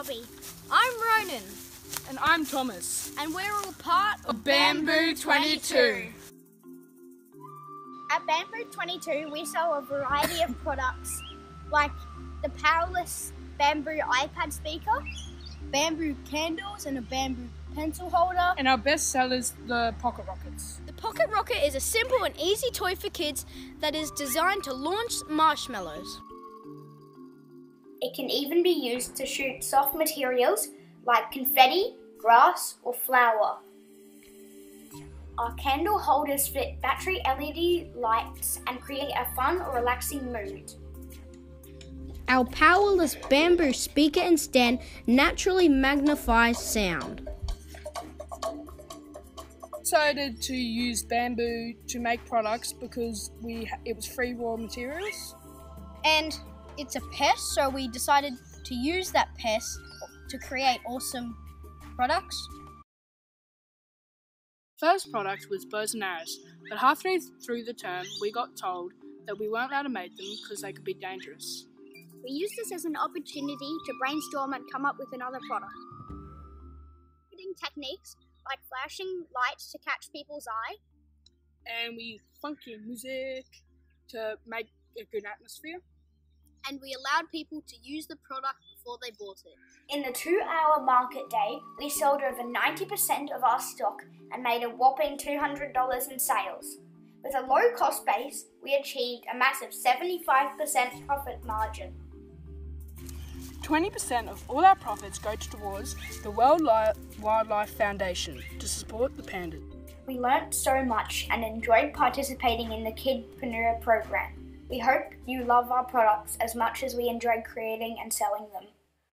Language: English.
Poppy. I'm Ronan. And I'm Thomas. And we're all part of, of Bamboo 22. At Bamboo 22, we sell a variety of products like the powerless bamboo iPad speaker, bamboo candles, and a bamboo pencil holder. And our best sellers, the Pocket Rockets. The Pocket Rocket is a simple and easy toy for kids that is designed to launch marshmallows. It can even be used to shoot soft materials like confetti, grass, or flour. Our candle holders fit battery LED lights and create a fun or relaxing mood. Our powerless bamboo speaker and stand naturally magnifies sound. Decided to use bamboo to make products because we it was free raw materials. And it's a pest, so we decided to use that pest to create awesome products. First product was bows and arrows, but halfway through the term, we got told that we weren't allowed to make them because they could be dangerous. We used this as an opportunity to brainstorm and come up with another product. Marketing techniques like flashing lights to catch people's eye. And we used funky music to make a good atmosphere. And we allowed people to use the product before they bought it. In the two hour market day, we sold over 90% of our stock and made a whopping $200 in sales. With a low cost base, we achieved a massive 75% profit margin. 20% of all our profits go towards the World Wildlife Foundation to support the pandas. We learnt so much and enjoyed participating in the Kidpreneur program. We hope you love our products as much as we enjoy creating and selling them.